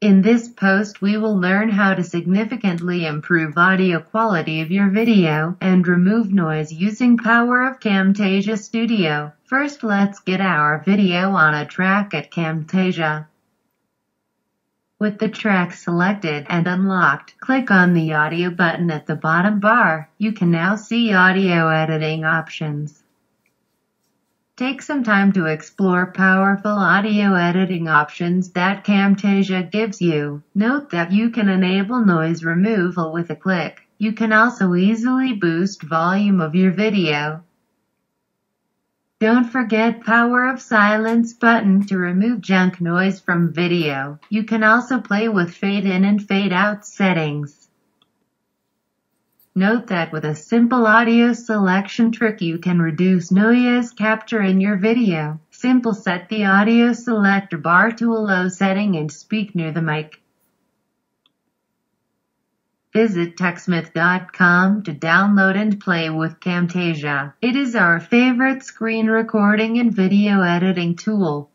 In this post we will learn how to significantly improve audio quality of your video and remove noise using power of Camtasia Studio. First let's get our video on a track at Camtasia. With the track selected and unlocked, click on the audio button at the bottom bar. You can now see audio editing options. Take some time to explore powerful audio editing options that Camtasia gives you. Note that you can enable noise removal with a click. You can also easily boost volume of your video. Don't forget power of silence button to remove junk noise from video. You can also play with fade in and fade out settings. Note that with a simple audio selection trick you can reduce noise capture in your video. Simple set the audio selector bar to a low setting and speak near the mic. Visit TechSmith.com to download and play with Camtasia. It is our favorite screen recording and video editing tool.